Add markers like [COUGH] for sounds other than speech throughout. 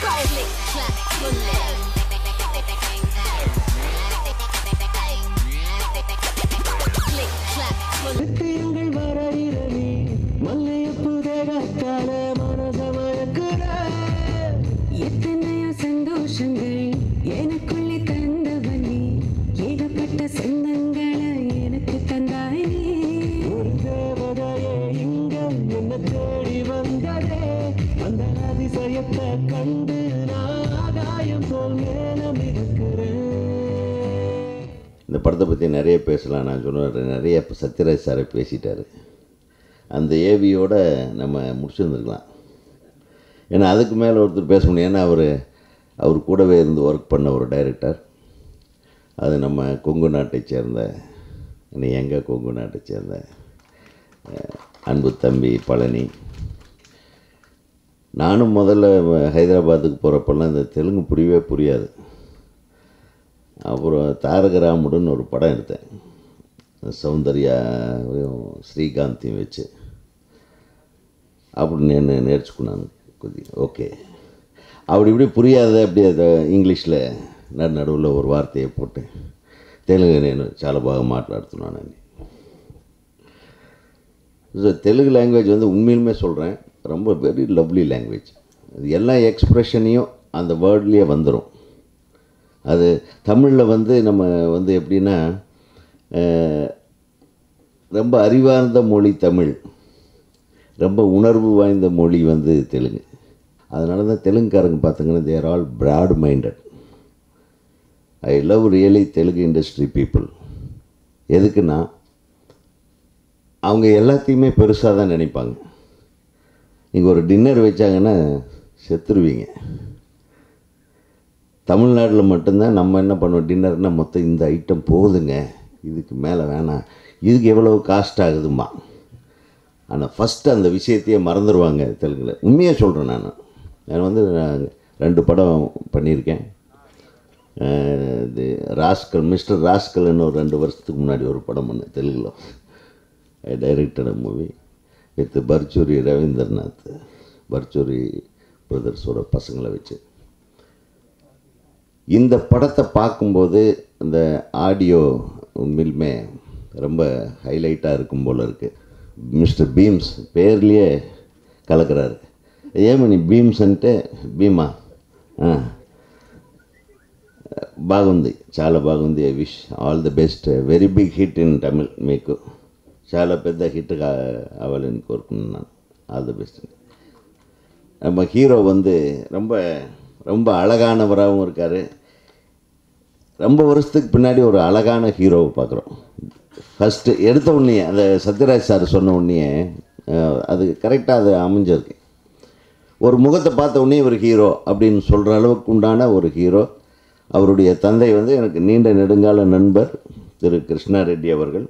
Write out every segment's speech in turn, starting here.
go. Click, clap, boom, Click, clap, boom. படத்தை பற்றி நிறைய பேசலாம். நான் சொன்னேன் நிறைய இப்போ சத்யராஜ் சாரை பேசிட்டார். அந்த ஏவியோட நம்ம முடிச்சிருந்துருக்கலாம். ஏன்னா அதுக்கு மேலே ஒருத்தர் பேச முடியும். ஏன்னா அவர் அவர் கூடவே இருந்து ஒர்க் பண்ண ஒரு டைரக்டர் அது நம்ம கொங்கு நாட்டை சேர்ந்த நீ எங்கே கொங்கு நாட்டை சேர்ந்த அன்பு தம்பி பழனி. நானும் முதல்ல ஹைதராபாத்துக்கு போகிறப்பெல்லாம் இந்த தெலுங்கு புரியவே புரியாது. அப்புறம் தாரக ராமுடுன்னு ஒரு படம் எடுத்தேன் சௌந்தர்யாவையும் ஸ்ரீகாந்தையும் வச்சு அப்படி నేను నేర్చుకున్నాను కొద్దిగా ఓకే அப்படி இப்படி புரியாத அப்படி அதை ఇంగ్లీష్లో నడు నడువులో ஒரு வார்த்தையை போட்டு తెలుగు నేను చాలా బాగా మాట్లాడుతున్నానని ஸோ தெலுங்கு லாங்குவேஜ் வந்து உண்மையிலுமே சொல்கிறேன் ரொம்ப வெரி லவ்லி லாங்குவேஜ் அது எல்லா எக்ஸ்ப்ரெஷனையும் அந்த வேர்ட்லேயே வந்துடும் அது தமிழில் வந்து நம்ம வந்து எப்படின்னா ரொம்ப அறிவார்ந்த மொழி தமிழ். ரொம்ப உணர்வு வாய்ந்த மொழி வந்து தெலுங்கு. அதனால தான் தெலுங்குக்காரங்க பார்த்தீங்கன்னா there all broad minded I love really Telugu industry people எதுக்குன்னா அவங்க எல்லாத்தையுமே பெருசாக தான் நினைப்பாங்க. நீங்கள் ஒரு டின்னர் வச்சாங்கன்னா செத்துருவீங்க. தமிழ்நாட்டில் மட்டும்தான் நம்ம என்ன பண்ணுவோம்? டின்னர்னால் மொத்தம் இந்த ஐட்டம் போகுதுங்க இதுக்கு மேலே வேணாம். இதுக்கு எவ்வளவு காஸ்ட் ஆகுதுமா? ஆனால் ஃபஸ்ட்டு அந்த விஷயத்தையே மறந்துடுவாங்க தெலுங்கில். உண்மையாக சொல்கிறேன் நான். நான் வந்து நான் ரெண்டு படம் பண்ணியிருக்கேன். இது ராஸ்கல் மிஸ்டர் ராஸ்கல்னு ஒரு ரெண்டு வருஷத்துக்கு முன்னாடி ஒரு படம் பண்ணேன் தெலுங்கில். Directed movie with Paruchuri Ravindranath Paruchuri பிரதர்ஸோட பசங்களை வச்சு. இந்த படத்தை பார்க்கும்போது இந்த ஆடியோ உண்மையிலுமே ரொம்ப ஹைலைட்டாக இருக்கும் போல் இருக்குது மிஸ்டர் பீம்ஸ் பேர்லேயே கலக்கிறாரு ఏమని బీమ్స్ అంటే భీమా ఆ. బాగుంది చాలా బాగుంది I wish all the best very big hit in Tamil మీకు చాలా పెద్ద హిట్ అవ్వాలని కోరుకుంటున్నాను ఆల్ ది బెస్ట్ நம்ம ஹீரோ வந்து ரொம்ப ரொம்ப அழகானவராகவும் இருக்கார். ரொம்ப வருஷத்துக்கு பின்னாடி ஒரு அழகான ஹீரோவை பார்க்குறோம். ஃபஸ்ட்டு எடுத்த உடனே அந்த சத்யராஜ் சார் சொன்ன உடனே அது கரெக்டாக அது அமைஞ்சிருக்கு. ஒரு முகத்தை பார்த்த உடனே ஒரு ஹீரோ அப்படின்னு சொல்கிற அளவுக்கு உண்டான ஒரு ஹீரோ. அவருடைய தந்தை வந்து எனக்கு நீண்ட நெடுங்கால நண்பர் திரு கிருஷ்ணா ரெட்டி அவர்கள்.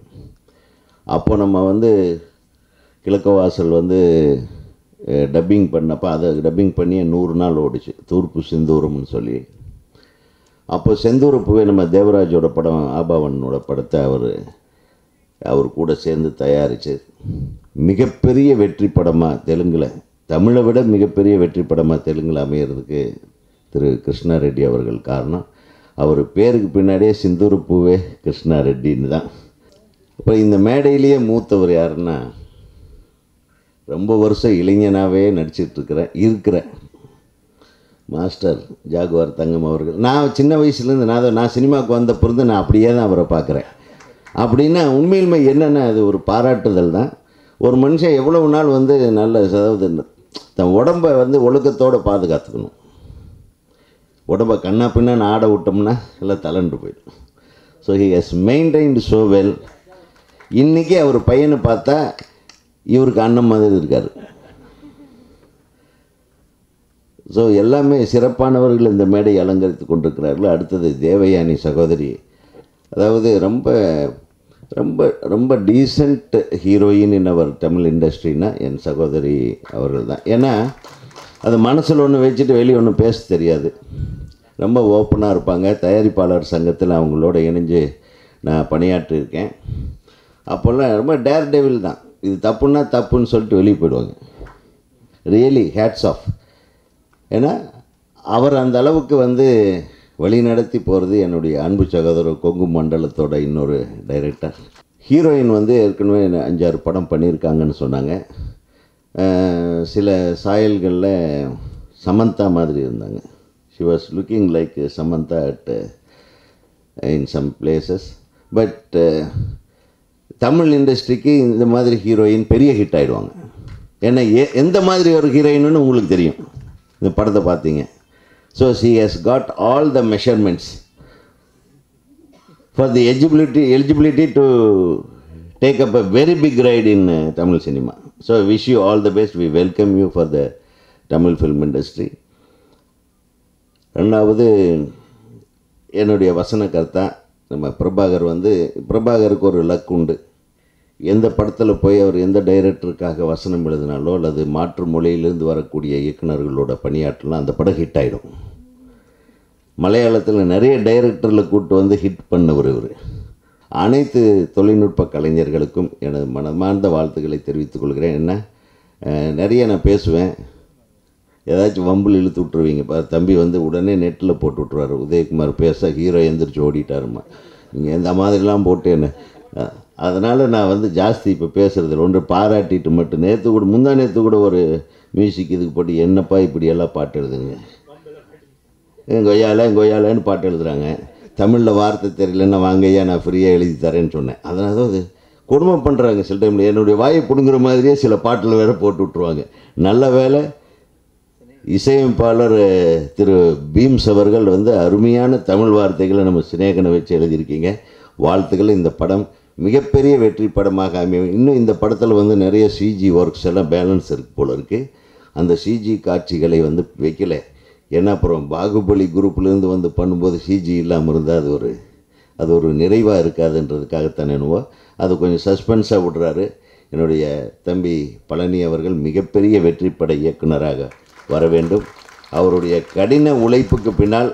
அப்போ நம்ம வந்து கிழக்கவாசல் வந்து டப்பிங் பண்ணப்போ அதை டப்பிங் பண்ணி நூறு நாள் ஓடிச்சு. தூர்ப்பு செந்தூரம்னு சொல்லி. அப்போ செந்தூரப்பவே நம்ம தேவராஜோட படம் ஆபாவனோட படத்தை அவர் அவர் கூட சேர்ந்து தயாரித்து மிகப்பெரிய வெற்றி படமாக தெலுங்கில் தமிழை விட மிகப்பெரிய வெற்றி படமாக தெலுங்கில் அமையிறதுக்கு திரு கிருஷ்ணா ரெட்டி அவர்கள் காரணம். அவர் பேருக்கு பின்னாடியே சிந்தூரப்பூவே கிருஷ்ணா ரெட்டின்னு தான். அப்புறம் இந்த மேடையிலேயே மூத்தவர் யாருன்னா ரொம்ப வருஷம் இளைஞனாகவே நடிச்சிட்டு இருக்கிறேன் இருக்கிறேன் மாஸ்டர் ஜாகுவார் தங்கம் அவர்கள். நான் சின்ன வயசுலேருந்து நான் அதை- நான் சினிமாவுக்கு வந்த பிறந்து நான் அப்படியே தான் அவரை பார்க்குறேன். அப்படின்னா உண்மையிலுமே என்னென்ன அது ஒரு பாராட்டுதல் தான். ஒரு மனுஷன் எவ்வளவு நாள் வந்து நல்ல அதாவது தன் உடம்பை வந்து ஒழுக்கத்தோடு பாதுகாத்துக்கணும். உடம்பை கண்ணா பின்னா ஆட விட்டோம்னா எல்லாம் தலண்டு போயிடும். So he has maintained so well இன்றைக்கி அவர் பையனை பார்த்தா இவருக்கு அண்ணன் மாதிரி இருக்கார். ஸோ எல்லாமே சிறப்பானவர்கள் இந்த மேடை அலங்கரித்து கொண்டிருக்கிறார்கள். அடுத்தது தேவயானி சகோதரி. அதாவது ரொம்ப ரொம்ப ரொம்ப decent heroine in our Tamil இண்டஸ்ட்ரினா என் சகோதரி அவர்கள் தான் ஏன்னா அது மனசில் ஒன்று வச்சுட்டு வெளியே ஒன்றும் பேச தெரியாது. ரொம்ப ஓப்பனாக இருப்பாங்க. தயாரிப்பாளர் சங்கத்தில் அவங்களோட இணைஞ்சு நான் பணியாற்றியிருக்கேன் அப்போல்லாம் ரொம்ப டேர் டெவில் தான். இது தப்புன்னா தப்புன்னு சொல்லிட்டு வெளியே போயிடுவாங்க. ரியலி ஹேட்ஸ் ஆஃப் ஏன்னா அவர் அந்த அளவுக்கு வந்து வழிநடத்தி போகிறது என்னுடைய அன்பு சகோதரர் கொங்கு மண்டலத்தோட இன்னொரு டைரக்டர் ஹீரோயின் வந்து ஏற்கனவே அஞ்சாறு படம் பண்ணியிருக்காங்கன்னு சொன்னாங்க. சில சாயல்களில் சமந்தா மாதிரி இருந்தாங்க. She was looking like Samantha at in some places but Tamil இண்டஸ்ட்ரிக்கு இந்த மாதிரி ஹீரோயின் பெரிய ஹிட் ஆகிடுவாங்க ஏன்னா எ எந்த மாதிரி ஒரு ஹீரோயின்னு உங்களுக்கு தெரியும் இந்த படத்தை பார்த்தீங்க so she has got all the measurements for the eligibility eligibility to take up a very big ride in Tamil cinema so wish you all the best we welcome you for the Tamil film industry ரெண்டாவது என்னுடைய வசன கருத்தான் நம்ம பிரபாகர் வந்து பிரபாகருக்கு ஒரு luck உண்டு. எந்த படத்தில் போய் அவர் எந்த டைரக்டருக்காக வசனம் எழுதினாலோ அல்லது மாற்று மொழியிலிருந்து வரக்கூடிய இயக்குனர்களோட பணியாற்றலாம் அந்த படம் ஹிட் ஆகிடும் மலையாளத்தில் நிறைய டைரக்டரில் கூட்டு வந்து ஹிட் பண்ணவர் இவர். அனைத்து தொழில்நுட்ப கலைஞர்களுக்கும் எனது மனமார்ந்த வாழ்த்துக்களை தெரிவித்துக் கொள்கிறேன். என்ன? நிறைய நான் பேசுவேன். ஏதாச்சும் வம்பில் இழுத்து விட்ருவீங்க பாரு தம்பி வந்து உடனே நெட்டில் போட்டு விட்ருவாரு உதயகுமார் பேச ஹீரோ எந்திரிச்சு ஓடிட்டாருமா நீங்கள் இந்த மாதிரிலாம் போட்டு என்ன அதனால் நான் வந்து ஜாஸ்தி இப்போ பேசுகிறது ஒன்று பாராட்டிட்டு மட்டும். நேற்று கூட முந்தா நேற்று கூட ஒரு மியூசிக் இதுக்கு போட்டு என்னப்பா இப்படியெல்லாம் பாட்டு எழுதுங்க கொய்யால கொய்யாலன்னு பாட்டு எழுதுறாங்க. தமிழில் வார்த்தை தெரியலன்னா வாங்கய்யா நான் ஃப்ரீயாக எழுதி தரேன்னு சொன்னேன். அதனால் தான் அது கொடுமை பண்ணுறாங்க சில டைமில். என்னுடைய வாயை பிடுங்குற மாதிரியே சில பாட்டில் வேற போட்டு விட்ருவாங்க நல்ல வேலை இசையமைப்பாளர் திரு பீம்ஸ் அவர்கள் வந்து அருமையான தமிழ் வார்த்தைகளை நம்ம சிநேகனை வச்சு எழுதியிருக்கீங்க. வாழ்த்துக்கள். இந்த படம் மிகப்பெரிய வெற்றி படமாக அமையும். இன்னும் இந்த படத்தில் வந்து நிறைய சிஜி ஒர்க்ஸ் எல்லாம் பேலன்ஸ் இருக்கு போல இருக்குது அந்த சிஜி காட்சிகளை வந்து வைக்கல. ஏன்னா அப்புறம் பாகுபலி குரூப்லேருந்து வந்து பண்ணும்போது சிஜி இல்லாமல் இருந்தால் அது ஒரு அது ஒரு நிறைவாக இருக்காதுன்றதுக்காகத்தான் என்னவோ. அது கொஞ்சம் சஸ்பென்ஸாக விடுறாரு. என்னுடைய தம்பி பழனி அவர்கள் மிகப்பெரிய வெற்றிப்பட இயக்குனராக வர வேண்டும். அவருடைய கடின உழைப்புக்கு பின்னால்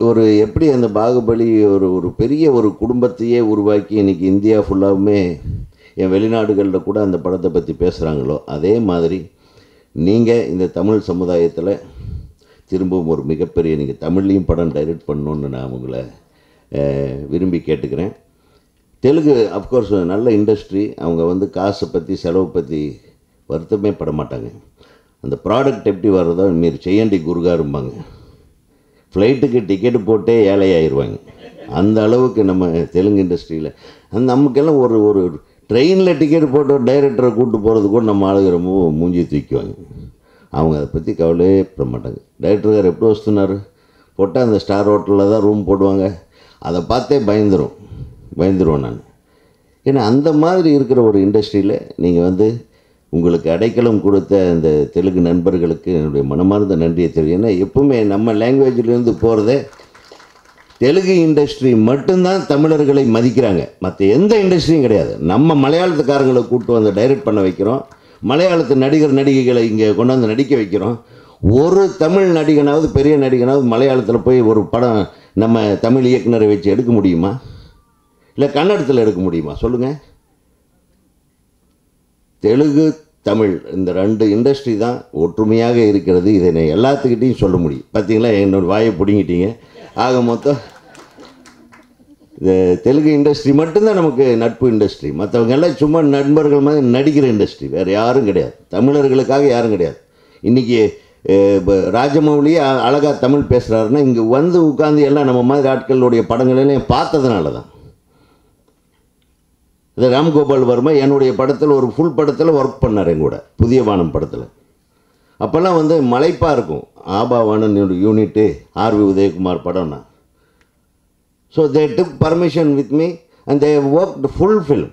ஒரு எப்படி அந்த பாகுபலி ஒரு ஒரு பெரிய ஒரு குடும்பத்தையே உருவாக்கி இன்னைக்கு இந்தியா ஃபுல்லாகவுமே என் வெளிநாடுகளில் கூட அந்த படத்தை பற்றி பேசுகிறாங்களோ அதே மாதிரி நீங்கள் இந்த தமிழ் சமுதாயத்தில் திரும்பவும் ஒரு மிகப்பெரிய நீங்கள் தமிழ்லேயும் படம் டைரக்ட் பண்ணணுன்னு நான் உங்களை விரும்பி கேட்டுக்கிறேன். தெலுங்கு அஃப்கோர்ஸ் நல்ல இண்டஸ்ட்ரி அவங்க வந்து காசை பற்றி செலவு பற்றி வருத்தமே பட மாட்டாங்க. அந்த ப்ராடக்ட் எப்படி வர்றதோ மீறி செய்யண்டி குருகாரும்பாங்க. ஃப்ளைட்டுக்கு டிக்கெட்டு போட்டே ஏழை அந்த அளவுக்கு நம்ம தெலுங்கு இண்டஸ்ட்ரியில் அந்த நமக்கெல்லாம் ஒரு ஒரு ட்ரெயினில் டிக்கெட் போட்டு டைரக்டரை கூப்பிட்டு போகிறது கூட நம்ம ஆளுங்க ரொம்ப மூஞ்சி தூக்கிவாங்க அவங்க அதை பற்றி கவலையே பட மாட்டாங்க. டைரக்டர் கார் எப்படி வస్తుனார் போட்டால் அந்த ஸ்டார் ஹோட்டலில் தான் ரூம் போடுவாங்க. அதை பார்த்தே பயந்துடும் பயந்துருவேன் நான். ஏன்னா அந்த மாதிரி இருக்கிற ஒரு இண்டஸ்ட்ரியில் நீங்கள் வந்து உங்களுக்கு அடைக்கலம் கொடுத்த அந்த தெலுங்கு நண்பர்களுக்கு என்னுடைய மனமார்ந்த நன்றியை தெரியும் ஏன்னா எப்பவுமே நம்ம லாங்குவேஜிலேருந்து போகிறதே தெலுங்கு இண்டஸ்ட்ரி மட்டும்தான் தமிழர்களை மதிக்கிறாங்க. மற்ற எந்த இண்டஸ்ட்ரியும் கிடையாது. நம்ம மலையாளத்துக்காரங்களை கூப்பிட்டு வந்து டைரக்ட் பண்ண வைக்கிறோம். மலையாளத்து நடிகர் நடிகைகளை இங்கே கொண்டாந்து நடிக்க வைக்கிறோம். ஒரு தமிழ் நடிகனாவது பெரிய நடிகனாவது மலையாளத்தில் போய் ஒரு படம் நம்ம தமிழ் இயக்குனரை வச்சு எடுக்க முடியுமா? இல்லை கன்னடத்தில் எடுக்க முடியுமா? சொல்லுங்கள் தெலுங்கு தமிழ் இந்த ரெண்டு இண்டஸ்ட்ரி தான் ஒற்றுமையாக இருக்கிறது. இதை நான் எல்லாத்துக்கிட்டையும் சொல்ல முடியும். பார்த்தீங்களா என்னோட வாயை பிடுங்கிட்டீங்க. ஆக மொத்தம் இந்த தெலுங்கு இண்டஸ்ட்ரி மட்டும்தான் நமக்கு நட்பு இண்டஸ்ட்ரி மற்றவங்க எல்லாம் சும்மா நண்பர்கள் மாதிரி நடிக்கிற இண்டஸ்ட்ரி வேறு யாரும் கிடையாது. தமிழர்களுக்காக யாரும் கிடையாது. இன்றைக்கி இப்போ ராஜமௌலியே அழகாக தமிழ் பேசுகிறாருன்னா இங்கே வந்து உட்காந்து எல்லாம் நம்ம மாதிரி ஆட்களுடைய படங்களெல்லாம் பார்த்ததுனால தான் இது ராம்கோபால் வர்மா என்னுடைய படத்தில் ஒரு ஃபுல் படத்தில் ஒர்க் பண்ணார் எங்கூட புதிய வானம் படத்தில். அப்போல்லாம் வந்து மலைப்பாக இருக்கும். ஆபாவானன் யூனிட்டு ஆர்வி உதயகுமார் படம்னா. So they took permission with me and they work full film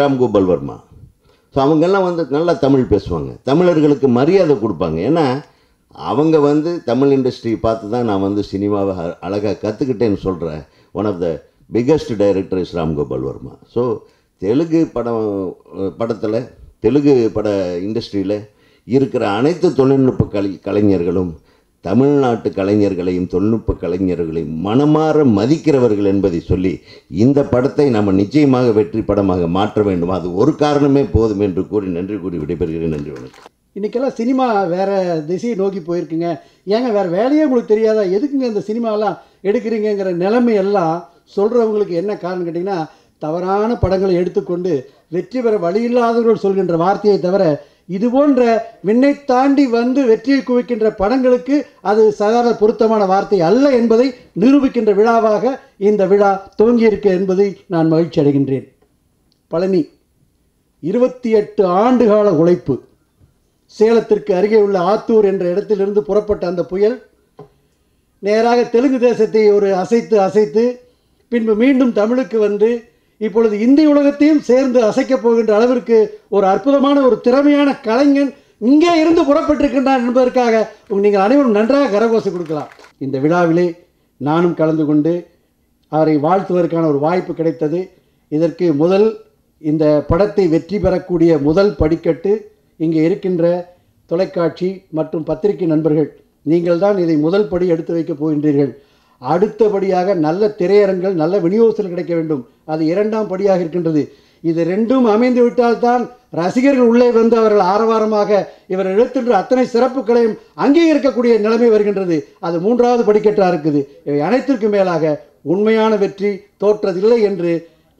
Ramgopal Varma. So அவங்கெல்லாம் வந்து நல்லா தமிழ் பேசுவாங்க. தமிழர்களுக்கு மரியாதை கொடுப்பாங்க. ஏன்னா அவங்க வந்து தமிழ் இண்டஸ்ட்ரி பார்த்து தான் நான் வந்து சினிமாவை அழகாக கற்றுக்கிட்டேன்னு சொல்கிறேன் one of the biggest director is Ramgopal Varma so Telugu படம் படத்தில் தெலுங்கு பட இண்டஸ்ட்ரியில் இருக்கிற அனைத்து தொழில்நுட்ப கலை கலைஞர்களும் தமிழ்நாட்டு கலைஞர்களையும் தொழில்நுட்ப கலைஞர்களையும் மனமாற மதிக்கிறவர்கள் என்பதை சொல்லி இந்த படத்தை நம்ம நிச்சயமாக வெற்றி படமாக மாற்ற வேண்டும். அது ஒரு காரணமே போதும் என்று கூறி நன்றி கூறி விடைபெறுகிறேன். நன்றி வணக்கம். இன்றைக்கெல்லாம் சினிமா வேறு திசையை நோக்கி போயிருக்குங்க. ஏங்க வேறு வேலையே உங்களுக்கு தெரியாதா? எதுக்குங்க இந்த சினிமாலாம் எடுக்கிறீங்கங்கிற நிலைமை எல்லாம் சொல்கிறவங்களுக்கு என்ன காரணம் கேட்டிங்கன்னா தவறான படங்களை எடுத்துக்கொண்டு வெற்றி பெற வழியில்லாதவர்கள் சொல்கின்ற வார்த்தையை தவிர இது போன்ற விண்ணை தாண்டி வந்து வெற்றியை குவிக்கின்ற படங்களுக்கு அது சாதாரண பொருத்தமான வார்த்தை அல்ல என்பதை நிரூபிக்கின்ற விழாவாக இந்த விழா துவங்கியிருக்கு என்பதை நான் மகிழ்ச்சி அடைகின்றேன். பழனி இருபத்தி எட்டு ஆண்டுகால உழைப்பு. சேலத்திற்கு அருகே உள்ள ஆத்தூர் என்ற இடத்திலிருந்து புறப்பட்ட அந்த புயல் நேராக தெலுங்கு தேசத்தை ஒரு அசைத்து அசைத்து பின்பு மீண்டும் தமிழுக்கு வந்து இப்பொழுது இந்தி உலகத்தையும் சேர்ந்து அசைக்கப் போகின்ற அளவிற்கு ஒரு அற்புதமான ஒரு திறமையான கலைஞன் இங்கே இருந்து புறப்பட்டிருக்கின்றான் என்பதற்காக நீங்கள் அனைவரும் நன்றாக கரகோசை கொடுக்கலாம். இந்த விழாவிலே நானும் கலந்து கொண்டு அவரை வாழ்த்துவதற்கான ஒரு வாய்ப்பு கிடைத்தது. இதற்கு முதல் இந்த படத்தை வெற்றி பெறக்கூடிய முதல் படிக்கட்டு இங்கே இருக்கின்ற தொலைக்காட்சி மற்றும் பத்திரிகை நண்பர்கள். நீங்கள் தான் இதை முதல் படி எடுத்து வைக்கப் போகின்றீர்கள். அடுத்தபடியாக நல்ல திரையரங்குகள் நல்ல விநியோகத்தில் கிடைக்க வேண்டும். அது இரண்டாம் படியாக இருக்கின்றது. இது ரெண்டும் அமைந்து விட்டால்தான் ரசிகர்கள் உள்ளே வந்து அவர்கள் ஆரவாரமாக இவர் எழுத்துன்ற அத்தனை சிறப்புகளையும் அங்கீகரிக்கக்கூடிய நிலைமை வருகின்றது. அது மூன்றாவது படிக்கட்டாக இருக்குது. இவை அனைத்திற்கும் மேலாக உண்மையான வெற்றி தோற்றதில்லை என்று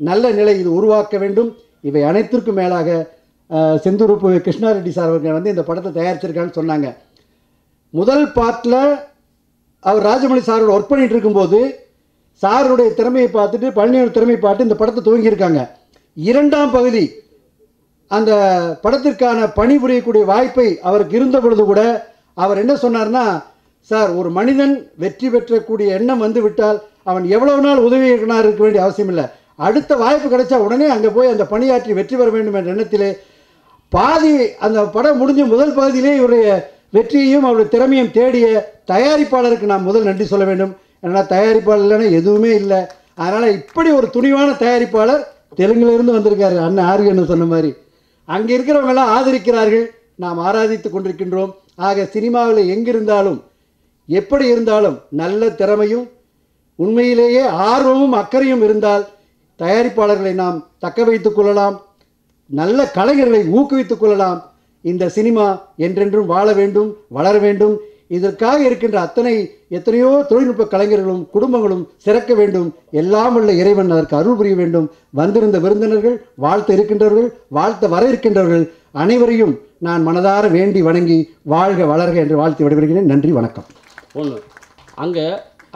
நல்ல நிலை இது உருவாக்க வேண்டும். இவை அனைத்திற்கும் மேலாக செந்தூர் செந்தூருப்பு கிருஷ்ணாரெட்டி சார் அவர்கள் வந்து இந்த படத்தை தயாரிச்சிருக்கான்னு சொன்னாங்க. முதல் பார்ட்டில் அவர் ராஜமணி சாரோட ஒர்க் பண்ணிட்டு இருக்கும்போது சாருடைய திறமையை பார்த்துட்டு பழனியோட திறமையை பார்த்து இந்த படத்தை துவங்கியிருக்காங்க. இரண்டாம் பகுதி அந்த படத்திற்கான பணிபுரியக்கூடிய வாய்ப்பை அவருக்கு இருந்த பொழுது கூட அவர் என்ன சொன்னார்னா சார் ஒரு மனிதன் வெற்றி பெற்றக்கூடிய எண்ணம் வந்து விட்டால் அவன் எவ்வளவு நாள் உதவி இயக்குனர் இருக்க வேண்டிய அவசியம் இல்லை. அடுத்த வாய்ப்பு கிடைச்சா உடனே அங்கே போய் அந்த பணியாற்றி வெற்றி பெற வேண்டும் என்ற எண்ணத்திலே பாதி அந்த படம் முடிஞ்ச முதல் பகுதியிலே இவருடைய வெற்றியையும் அவருடைய திறமையும் தேடிய தயாரிப்பாளருக்கு நான் முதல் நன்றி சொல்ல வேண்டும். ஏன்னா தயாரிப்பாளர் இல்லைன்னா எதுவுமே இல்லை. அதனால் இப்படி ஒரு துணிவான தயாரிப்பாளர் தெலுங்குலேருந்து வந்திருக்காரு அண்ணன் ஆரியன்னு சொன்ன மாதிரி. அங்கே இருக்கிறவங்க எல்லாம் ஆதரிக்கிறார்கள். நாம் ஆராதித்து கொண்டிருக்கின்றோம். ஆக சினிமாவில் எங்கிருந்தாலும் எப்படி இருந்தாலும் நல்ல திறமையும் உண்மையிலேயே ஆர்வமும் அக்கறையும் இருந்தால் தயாரிப்பாளர்களை நாம் தக்க வைத்துக் கொள்ளலாம். நல்ல கலைஞர்களை ஊக்குவித்துக் கொள்ளலாம். இந்த சினிமா என்றென்றும் வாழ வேண்டும் வளர வேண்டும். இதற்காக இருக்கின்ற அத்தனை எத்தனையோ தொழில்நுட்ப கலைஞர்களும் குடும்பங்களும் சிறக்க வேண்டும். எல்லாம் உள்ள இறைவன் அதற்கு அருள் புரிய வேண்டும். வந்திருந்த விருந்தினர்கள் வாழ்த்த இருக்கின்றவர்கள் வாழ்த்த வர இருக்கின்றவர்கள் அனைவரையும் நான் மனதார வேண்டி வணங்கி வாழ்க வளர்க என்று வாழ்த்து விடைபெறுகிறேன். நன்றி வணக்கம். ஒன்று அங்கே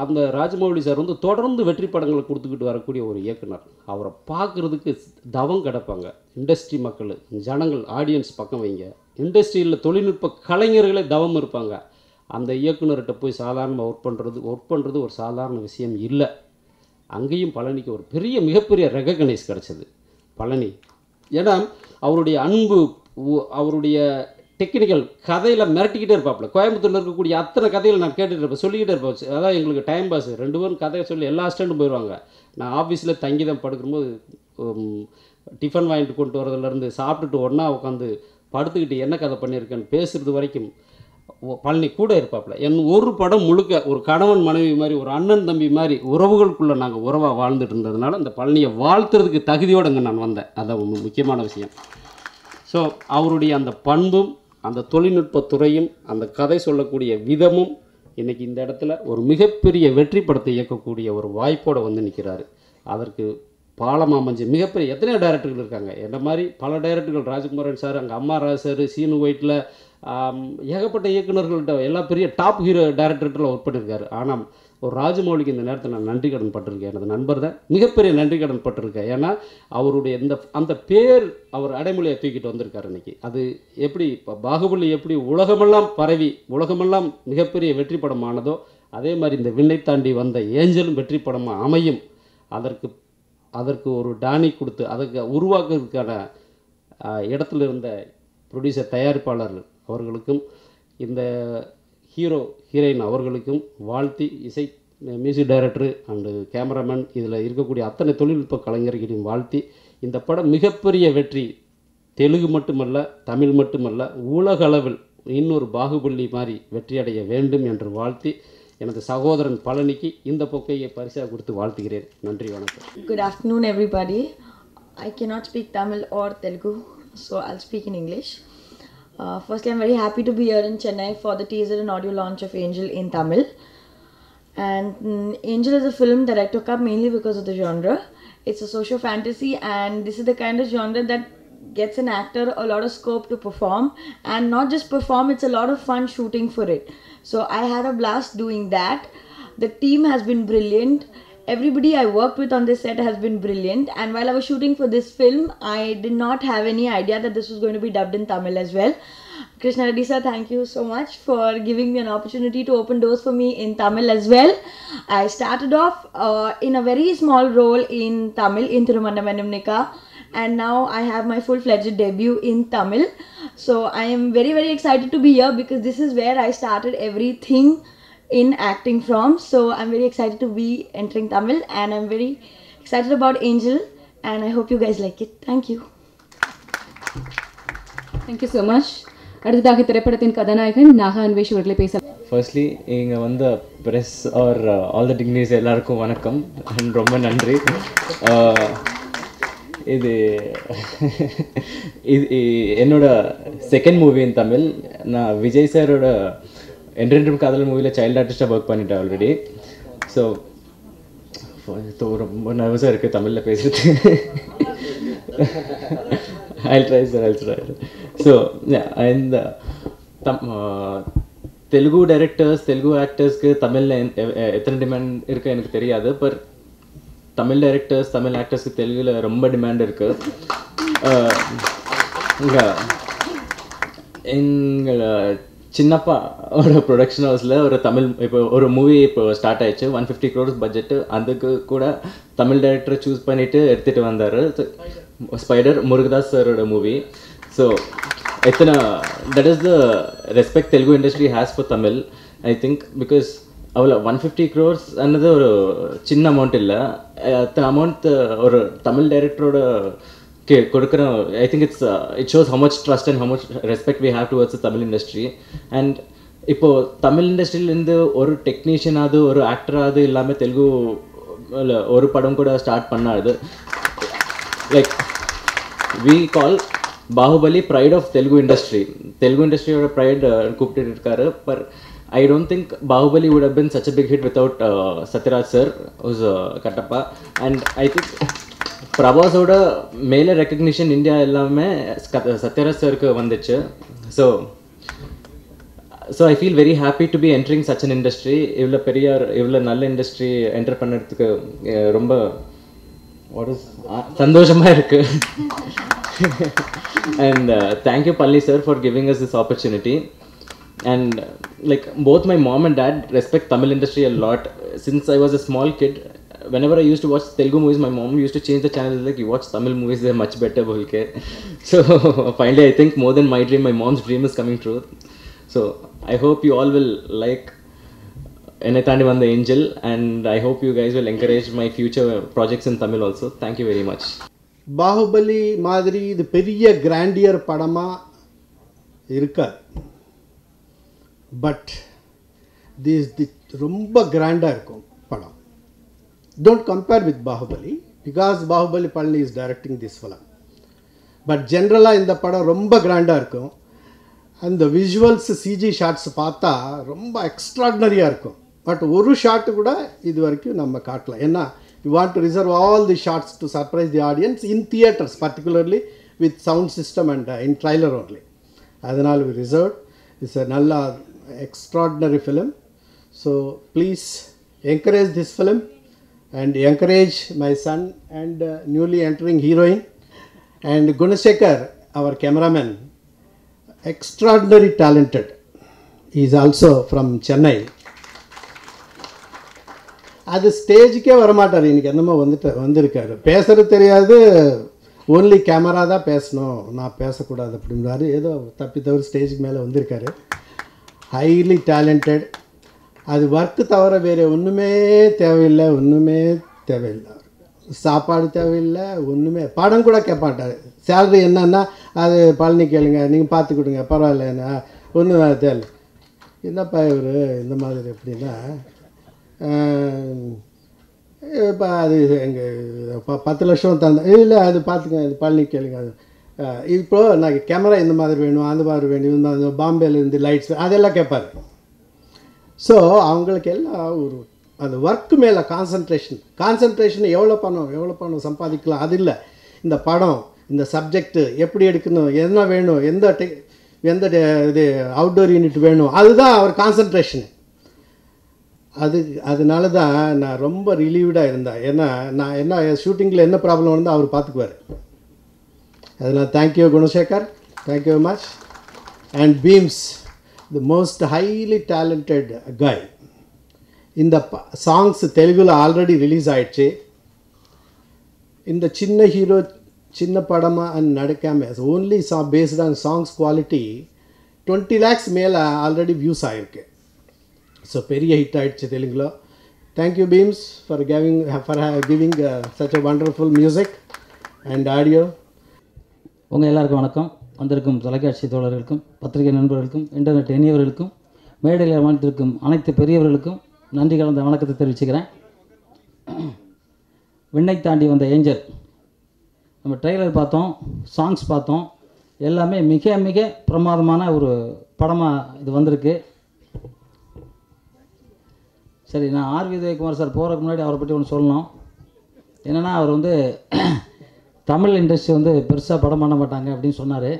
அந்த ராஜமௌழி சார் வந்து தொடர்ந்து வெற்றி படங்களை கொடுத்துக்கிட்டு வரக்கூடிய ஒரு இயக்குனர். அவரை பார்க்குறதுக்கு தவம் கிடப்பாங்க. இண்டஸ்ட்ரி மக்கள் ஜனங்கள் ஆடியன்ஸ் பக்கம் வைங்க. இண்டஸ்ட்ரியில் தொழில்நுட்ப கலைஞர்களே தவம் இருப்பாங்க. அந்த இயக்குனர்கிட்ட போய் சாதாரணமாக ஒர்க் பண்ணுறது ஒர்க் பண்ணுறது ஒரு சாதாரண விஷயம் இல்லை. அங்கேயும் பழனிக்கு ஒரு பெரிய மிகப்பெரிய ரெகக்னைஸ் கிடச்சிது. பழனி. ஏன்னா அவருடைய அன்பு அவருடைய டெக்னிக்கல் கதையில் மிரட்டிக்கிட்டே இருப்பாப்புல. கோயம்புத்தூரில் இருக்கக்கூடிய அத்தனை கதைகள் நான் கேட்டுகிட்டு இருப்பேன். சொல்லிக்கிட்டே இருப்பேன். அதான் எங்களுக்கு டைம் பாஸ் ரெண்டு பேரும் கதையை சொல்லி எல்லா ஸ்டாண்டும் போயிடுவாங்க நான் ஆஃபீஸில் தங்கி தான் படுக்கும்போது டிஃபன் வாங்கிட்டு கொண்டு வரதுலேருந்து சாப்பிட்டுட்டு ஒன்றா உட்காந்து படுத்துக்கிட்டு என்ன கதை பண்ணியிருக்கேன்னு பேசுகிறது வரைக்கும் பழனி கூட இருப்பாப்புல. என் ஒரு படம் முழுக்க ஒரு கணவன் மனைவி மாதிரி ஒரு அண்ணன் தம்பி மாதிரி உறவுகளுக்குள்ளே நாங்கள் உறவாக வாழ்ந்துட்டு இருந்ததுனால அந்த பழனியை வாழ்த்துறதுக்கு தகுதியோடு இங்கே நான் வந்தேன். அதான் ஒரு முக்கியமான விஷயம். ஸோ அவருடைய அந்த பண்பும் அந்த தொழில்நுட்ப துறையும் அந்த கதை சொல்லக்கூடிய விதமும் இன்றைக்கி இந்த இடத்துல ஒரு மிகப்பெரிய வெற்றி படத்தை இயக்கக்கூடிய ஒரு வாய்ப்போடு வந்து நிற்கிறாரு அதற்கு பாலம் அமைஞ்சு மிகப்பெரிய எத்தனையோ டைரக்டர்கள் இருக்காங்க. என்ன மாதிரி பல டைரக்டர்கள் ராஜகுமாரன் சார் அங்கே அம்மா ராஜ் சார் சீனு ஒயிட்டில் ஏகப்பட்ட இயக்குநர்கள்ட்ட எல்லா பெரிய டாப் ஹீரோ டைரக்டர்கிட்ட ஒர்க் பண்ணியிருக்காரு ஆனால் ஒரு ராஜமௌலிக்கு இந்த நேரத்தில் நான் நன்றி கடன் பட்டிருக்கேன். எனது நண்பர் தான் மிகப்பெரிய நன்றி கடன் பட்டிருக்கேன் ஏன்னா அவருடைய இந்த அந்த பேர் அவர் அடைமொழியை தூக்கிட்டு வந்திருக்கார் இன்றைக்கி அது எப்படி இப்போ பாகுபலி எப்படி உலகமெல்லாம் பரவி உலகமெல்லாம் மிகப்பெரிய வெற்றி படமானதோ அதே மாதிரி இந்த விண்ணை தாண்டி வந்த ஏஞ்சலும் வெற்றி படமாக அமையும். அதற்கு அதற்கு ஒரு டானி கொடுத்து அதற்கு உருவாக்குறதுக்கான இடத்துல இருந்த ப்ரொடியூசர் தயாரிப்பாளர் அவர்களுக்கும் இந்த ஹீரோ ஹீரோயின் அவர்களுக்கும் வாழ்த்தி இசை மியூசிக் டைரக்டர் அண்டு கேமராமேன் இதில் இருக்கக்கூடிய அத்தனை தொழில்நுட்ப கலைஞர்களையும் வாழ்த்தி இந்த படம் மிகப்பெரிய வெற்றி. தெலுங்கு மட்டுமல்ல தமிழ் மட்டுமல்ல உலக அளவில் இன்னொரு பாகுபலி மாதிரி வெற்றியடைய வேண்டும் என்று வாழ்த்தி எனது சகோதரன் பழனிக்கு இந்த பொக்கையை பரிசாக கொடுத்து வாழ்த்துகிறேன். நன்றி வணக்கம். Good afternoon everybody I can not speak Tamil or Telugu so I speak in English Uh, firstly, I'm very happy to be here in Chennai for the teaser and audio launch of Angel in Tamil. And mm, Angel is a film that I took up mainly because of the genre. It's a social fantasy, and this is the kind of genre that gets an actor a lot of scope to perform, and not just perform, it's a lot of fun shooting for it. So I had a blast doing that. The team has been brilliant. Everybody I worked with on this set has been brilliant. And while I was shooting for this film, I did not have any idea that this was going to be dubbed in Tamil as well. Krishna Reddy sir, thank you so much for giving me an opportunity to open doors for me in Tamil as well. I started off uh, in a very small role in Tamil in Thirumandamanamnika and now I have my full fledged debut in Tamil. So I am very very excited to be here because this is where I started everything in acting from. So I'm very excited to be entering Tamil and I'm very excited about Angel and I hope you guys like it. Thank you. Thank you so much அடுத்ததாக திரைப்படத்தின் கதாநாயகன் நாகா அன்வேஷ் அவர்களை பேச firstly இங்கே வந்த press are all the dignitaries எல்லாருக்கும் வணக்கம் and ரொம்ப நன்றி Uh, இது இது என்னோட செகண்ட் மூவி இன் தமிழ் நான் விஜய் சாரோட என்றென்றும் காதல் மூவியில் சைல்டு ஆர்டிஸ்ட்டாக ஒர்க் பண்ணிட்டேன் ஆல்ரெடி ஸோ ரொம்ப நர்வஸாக இருக்குது தமிழில் பேசுறது I try sir I try so இந்த தம் uh, தெலுங்கு டைரக்டர்ஸ் தெலுங்கு ஆக்டர்ஸ்க்கு தமிழில் எத்தனை டிமாண்ட் இருக்கு எனக்கு தெரியாது பட் தமிழ் டைரக்டர்ஸ் தமிழ் ஆக்டர்ஸ்க்கு தெலுங்கில் ரொம்ப டிமாண்ட் இருக்குது uh, எங்கள் சின்னப்பா ஒரு ப்ரொடக்ஷன் ஹவுஸில் ஒரு தமிழ் இப்போ ஒரு மூவி இப்போ ஸ்டார்ட் ஆயிடுச்சு. ஒன் ஃபிஃப்டி க்ரோர்ஸ் பட்ஜெட்டு அதுக்கு கூட தமிழ் டைரக்டரை சூஸ் பண்ணிவிட்டு எடுத்துகிட்டு வந்தார். ஸ்பைடர் முருகதாஸ் சாரோட மூவி ஸோ எத்தனை that is the respect Telugu industry has for Tamil I think because அவ்வளோ ஒன் ஃபிஃப்டி க்ரோர்ஸ் அன்னது ஒரு சின்ன அமௌண்ட் இல்லை. அத்தனை அமௌண்ட் ஒரு தமிழ் டைரக்டரோட கே கொடுக்குற I think it's it shows how much trust and how much respect we have towards the Tamil industry and இப்போது தமிழ் இண்டஸ்ட்ரியிலேருந்து ஒரு டெக்னீஷியனாவது ஒரு ஆக்டராவது இல்லாமல் தெலுங்கு ஒரு படம் கூட ஸ்டார்ட் பண்ணாது. Like we call Baahubali pride of Telugu industry Telugu இண்டஸ்ட்ரியோட pride கூப்பிட்டு இருக்காரு. But I don't think Baahubali would have been such a big hit without Sathyaraj sir who's Kattappa and I think பிரபாஸோட மேலே recognition India எல்லாமே சத்யராஜ் சாருக்கு வந்துச்சு so so I feel very happy to be entering such an industry இவ்வளோ பெரிய இவ்வளோ நல்ல industry enter பண்ணுறதுக்கு ரொம்ப ஒரு சந்தோஷமாக இருக்கு and thank you Palli sir for giving us this opportunity and like both my mom and dad respect Tamil industry a lot since I was a small kid whenever I used to watch Telugu movies my mom used to change the channel like you watch Tamil movies they're much better [LAUGHS] bolke so finally [LAUGHS] I think more than my dream my mom's dream is coming true so I hope you all will like என்னை தாண்டி வந்த angel and I hope you guys will encourage my future projects in Tamil also thank you very much Baahubali மாதிரி இது பெரிய grandeur படமாக இருக்காது but this the ரொம்ப கிராண்டாக இருக்கும் படம் don't compare with Baahubali because Baahubali Palani is directing this film but ஜென்ரலாக இந்த படம் ரொம்ப கிராண்டாக இருக்கும் அந்த விஷுவல்ஸ் சிஜி ஷாட்ஸ் பார்த்தா ரொம்ப எக்ஸ்ட்ராடினரியாக இருக்கும் பட் ஒரு ஷாட்டு கூட இது வரைக்கும் நம்ம காட்டல ஏன்னா you want to reserve all the shots to surprise the audience in theatres particularly with sound system and in trailer only. அதனால் வி ரிசர்வ் இட்ஸ் அ நல்ல extraordinary film so please encourage this film and encourage my son and newly entering heroine and Gunasekhar our cameraman extraordinary talented. He is also from Chennai. அது ஸ்டேஜுக்கே வரமாட்டார். இன்றைக்கி என்னமோ வந்துட்டு வந்திருக்காரு. பேசுறது தெரியாது. ஓன்லி கேமரா தான் பேசணும். நான் பேசக்கூடாது அப்படின்றாரு. ஏதோ தப்பி தவிர ஸ்டேஜுக்கு மேலே வந்திருக்காரு. ஹைலி டேலண்டட் அது ஒர்க்கு தவிர வேறு ஒன்றுமே தேவையில்லை ஒன்றுமே தேவையில்லை. சாப்பாடு தேவையில்லை ஒன்றுமே படம் கூட கேட்பாட்டார் சேலரி என்னன்னா அது பழனி கேளுங்க நீங்கள் பார்த்து கொடுங்க பரவாயில்லண்ணா ஒன்றும் தேவை என்னப்பா இவர் இந்த மாதிரி எப்படின்னா இப்போ அது எங்கள் ப பத்து லட்சம் தந்த இல்லை அது பார்த்துக்கங்க அது பழனி கேளுங்க அது. இப்போது நான் கேமரா இந்த மாதிரி வேணும் அந்த மாதிரி வேணும் இந்த மாதிரி பாம்பேலேருந்து லைட்ஸ் அதெல்லாம் கேட்பாரு ஸோ அவங்களுக்கு எல்லாம் ஒரு அந்த ஒர்க்கு மேலே கான்சன்ட்ரேஷன் கான்சன்ட்ரேஷன் எவ்வளோ பணம் எவ்வளோ பணம் சம்பாதிக்கலாம்? அது இல்லை. இந்த படம் இந்த சப்ஜெக்ட்டு எப்படி எடுக்கணும்? என்ன வேணும்? எந்த டெ எந்த இது அவுட்டோர் யூனிட் வேணும்? அதுதான் அவர் கான்சன்ட்ரேஷனு அது அதனால தான் நான் ரொம்ப ரிலீவ்டாக இருந்தேன். ஏன்னா நான் என்ன ஷூட்டிங்கில் என்ன ப்ராப்ளம் இருந்தால் அவர் பார்த்துக்குவார் அதனால் thank you Gunasekhar. Thank you much and Bheems the most highly talented guy இந்த சாங்ஸ் தெலுங்கில் ஆல்ரெடி ரிலீஸ் ஆயிடுச்சு. இந்த சின்ன ஹீரோ சின்ன படமாக நடக்காம ஓன்லி சா based on songs quality twenty lakhs மேலே ஆல்ரெடி வியூஸ் ஆகிருக்கு ஸோ பெரிய ஹிட் தெலுங்கில். Thank thank you Bheems for giving for giving such a wonderful music and audio உங்கள் எல்லாருக்கும் வணக்கம். வந்திருக்கும் தொலைக்காட்சி தோழர்களுக்கும் பத்திரிகை நண்பர்களுக்கும் இன்டர்நெட் இணையவர்களுக்கும் மேடையில் அமர்ந்திருக்கும் அனைத்து பெரியவர்களுக்கும் நன்றி கலந்த வணக்கத்தை தெரிவிச்சுக்கிறேன். விண்ணை தாண்டி வந்த ஏஞ்சல். நம்ம ட்ரெய்லர் பார்த்தோம் சாங்ஸ் பார்த்தோம் எல்லாமே மிக மிக பிரமாதமான ஒரு படமாக இது வந்திருக்கு. சரி நான் ஆர் வி உதயகுமார் சார் போகிறதுக்கு முன்னாடி அவரை பற்றி ஒன்று சொல்லணும். என்னென்னா அவர் வந்து தமிழ் இண்டஸ்ட்ரி வந்து பெருசாக படம் பண்ண மாட்டாங்க அப்படின்னு சொன்னார்.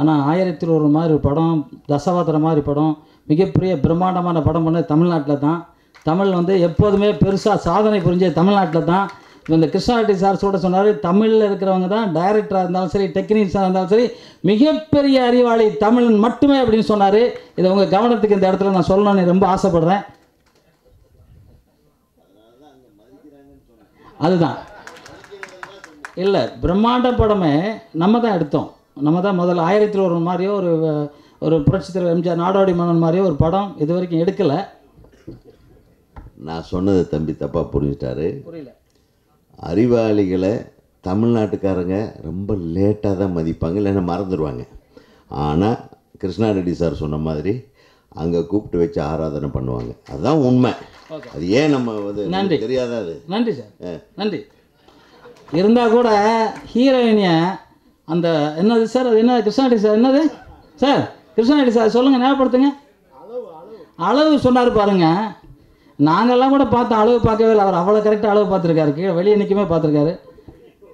ஆனால் ஆயிரத்தி ஒரு மாதிரி ஒரு படம் தசவாத்திர மாதிரி படம் மிகப்பெரிய பிரம்மாண்டமான படம் பண்ணது தமிழ்நாட்டில் தான். தமிழ் வந்து எப்போதுமே பெருசாக சாதனை புரிஞ்ச தமிழ்நாட்டில் தான். இந்த கிருஷ்ணாரெட்டி சார் சொல்ல சொன்னார் தமிழில் இருக்கிறவங்க தான் டைரக்டராக இருந்தாலும் சரி டெக்னீஷியனாக இருந்தாலும் சரி மிகப்பெரிய அறிவாளி தமிழன் மட்டுமே அப்படின்னு சொன்னார். இதை உங்கள் கவனத்துக்கு இந்த இடத்துல நான் சொல்லணும்னு ரொம்ப ஆசைப்படுறேன். அதுதான். இல்லை பிரம்மாண்ட படமே நம்ம தான் எடுத்தோம். நம்ம தான் முதல்ல ஆயிரத்தில் ஒரு மாதிரியோ ஒரு ஒரு புரட்சித் தலைவர் எம்ஜிஆர் நாடோடி மன்னன் மாதிரியோ ஒரு படம் இது வரைக்கும் எடுக்கலை. நான் சொன்னதை தம்பி தப்பாக புரிஞ்சிட்டாரு. புரியல. அறிவாளிகளை தமிழ்நாட்டுக்காரங்க ரொம்ப லேட்டாக தான் மதிப்பாங்க இல்லைன்னா மறந்துடுவாங்க ஆனால் கிருஷ்ணா ரெட்டி சார் சொன்ன மாதிரி அங்கே கூப்பிட்டு வச்சு ஆராதனை பண்ணுவாங்க. அதுதான் உண்மை. அது ஏன் நம்ம வந்து நன்றி. தெரியாதா அது? நன்றி சார். நன்றி. இருந்தால் கூட ஹீரோயினியை அந்த என்னது சார் அது என்ன கிருஷ்ணாடி சார் என்னது? சார் கிருஷ்ணாடி சார் சொல்லுங்கள் ஞாபகப்படுத்துங்க. அளவு சொன்னார் பாருங்க. நாங்கள்லாம் கூட பார்த்தோம் அளவு பார்க்கவே இல்லை. அவர் அவ்வளோ கரெக்டாக அளவு பார்த்துருக்காரு. கீழே வெளியே நிற்குமே பார்த்துருக்காரு.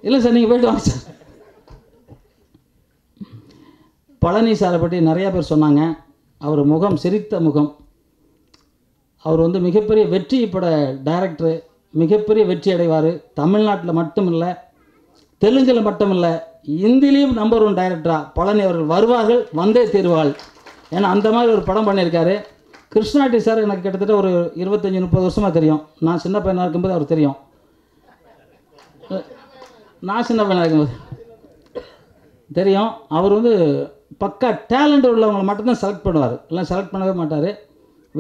இல்லை சார் நீங்கள் போயிட்டு வாங்க சார். பழனி சாரை பற்றி நிறையா பேர் சொன்னாங்க. அவர் முகம் சிரித்த முகம். அவர் வந்து மிகப்பெரிய வெற்றி பட டைரக்டரு மிகப்பெரிய வெற்றி அடைவார். தமிழ்நாட்டில் மட்டும் இல்லை தெலுங்கில் மட்டும் இல்லை இந்திலையும் நம்பர் ஒன் டைரக்டராக பழனி அவர்கள் வருவார்கள் வந்தே தீர்வாள் ஏன்னா அந்த மாதிரி ஒரு படம் பண்ணியிருக்காரு. கிருஷ்ணாட்டி சார் எனக்கு கிட்டத்தட்ட ஒரு இருபத்தஞ்சி முப்பது வருஷமாக தெரியும். நான் சின்ன பையனாக இருக்கும்போது அவர் தெரியும். நான் சின்ன பையனாக இருக்கும்போது தெரியும். அவர் வந்து பக்கா டேலண்ட் உள்ளவங்களை மட்டும்தான் செலக்ட் பண்ணுவார். இல்லை செலக்ட் பண்ணவே மாட்டார்.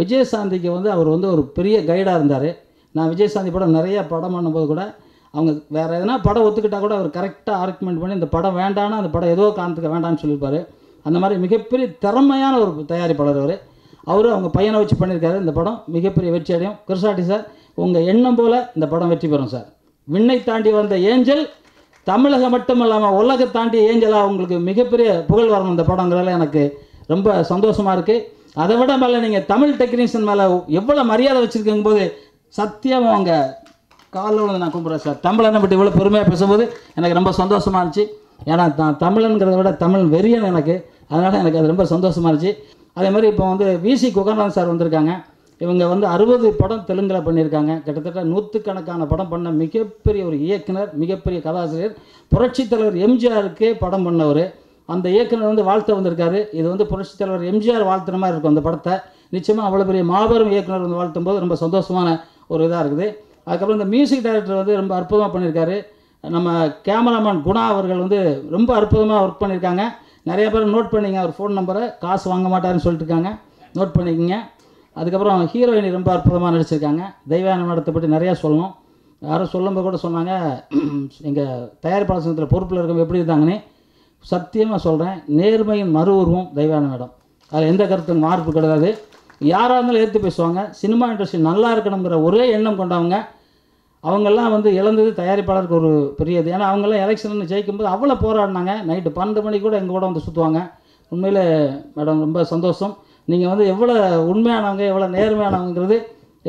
விஜயசாந்திக்கு வந்து அவர் வந்து ஒரு பெரிய கைடாக இருந்தார். நான் விஜயசாந்தி படம் நிறைய படம் பண்ணும்போது கூட அவங்க வேறு எதனா படம் ஒத்துக்கிட்டால் கூட அவர் கரெக்டாக ஆர்குமெண்ட் பண்ணி இந்த படம் வேண்டானா அந்த படம் ஏதோ காரணத்துக்கு வேண்டாம்னு சொல்லியிருப்பார். அந்த மாதிரி மிகப்பெரிய திறமையான ஒரு தயாரிப்பாளர் அவர். அவர் அவங்க பையனை வச்சு பண்ணியிருக்காரு இந்த படம். மிகப்பெரிய வெற்றி அடையும். கிருஷ்ணாட்டி சார் உங்கள் எண்ணம் போல் இந்த படம் வெற்றி பெறும் சார். விண்ணை தாண்டி வந்த ஏஞ்சல் தமிழகம் மட்டும் இல்லாமல் உலக தாண்டி ஏஞ்சலாக உங்களுக்கு மிகப்பெரிய புகழ் வரணும் இந்த படங்கிறதுல எனக்கு ரொம்ப சந்தோஷமாக இருக்குது அதை விட மேலே நீங்கள் தமிழ் டெக்னீஷியன் மேலே எவ்வளோ மரியாதை வச்சுருக்கும் போது சத்தியம் அவங்க காலில் விழுந்து நான் கும்பிட்றேன் சார். தமிழனை பற்றி இவ்வளோ பெருமையாக பேசும்போது எனக்கு ரொம்ப சந்தோஷமாக இருந்துச்சு. ஏன்னா நான் தமிழனுங்கிறத விட தமிழ் வெறியன் எனக்கு. அதனால் எனக்கு அது ரொம்ப சந்தோஷமாக இருந்துச்சு. அதே மாதிரி இப்போ வந்து விசி குகநாதன் சார் வந்திருக்காங்க. இவங்க வந்து அறுபது படம் தெலுங்கில் பண்ணியிருக்காங்க. கிட்டத்தட்ட நூற்றுக்கணக்கான படம் பண்ண மிகப்பெரிய ஒரு இயக்குனர் மிகப்பெரிய கதாசிரியர் புரட்சித் தலைவர் எம்ஜிஆருக்கே படம் பண்ணவர். அந்த இயக்குனர் வந்து வாழ்த்த வந்திருக்காரு. இது வந்து புரட்சித் தலைவர் எம்ஜிஆர் வாழ்த்துற மாதிரி இருக்கும் அந்த படத்தை. நிச்சயமாக அவ்வளோ பெரிய மாபெரும் இயக்குனர் வந்து வாழ்த்தும் போது ரொம்ப சந்தோஷமான ஒரு இதாக இருக்குது. அதுக்கப்புறம் இந்த மியூசிக் டைரக்டர் வந்து ரொம்ப அற்புதமாக பண்ணியிருக்காரு நம்ம கேமராமேன் குணா அவர்கள் வந்து ரொம்ப அற்புதமாக ஒர்க் பண்ணியிருக்காங்க நிறைய பேர் நோட் பண்ணிங்க அவர் ஃபோன் நம்பரை காசு வாங்க மாட்டாருன்னு சொல்லிட்டு இருக்காங்க நோட் பண்ணிக்கோங்க. அதுக்கப்புறம் ஹீரோயினி ரொம்ப அற்புதமாக நடிச்சிருக்காங்க. தெய்வான நடத்தை பற்றி நிறையா சொல்லணும். யாரும் சொல்லும்போது கூட சொன்னாங்க [CLEARS THROAT] எங்கள் தயாரிப்பாளர் சங்கத்தில் பொறுப்பில் இருக்கவங்க எப்படி இருந்தாங்கன்னு. சத்தியமாக சொல்கிறேன் நேர்மையின் மறு உருவம் தெய்வான மேடம். அதில் எந்த கருத்தும் மார்பு கிடையாது. யாராக இருந்தாலும் ஏற்று பேசுவாங்க. சினிமா இண்டஸ்ட்ரி நல்லா இருக்கணுங்கிற ஒரே எண்ணம் கொண்டவங்க அவங்கெல்லாம் வந்து இழந்தது தயாரிப்பாளருக்கு ஒரு பெரிய இது ஏன்னா அவங்கெல்லாம் எலெக்ஷன் ஜெயிக்கும்போது அவ்வளோ போராடினாங்க. நைட்டு பன்னெண்டு மணிக்கு கூட எங்கள் கூட வந்து சுற்றுவாங்க உண்மையில் மேடம் ரொம்ப சந்தோஷம். நீங்கள் வந்து எவ்வளோ உண்மையானவங்க எவ்வளோ நேர்மையானவங்கிறது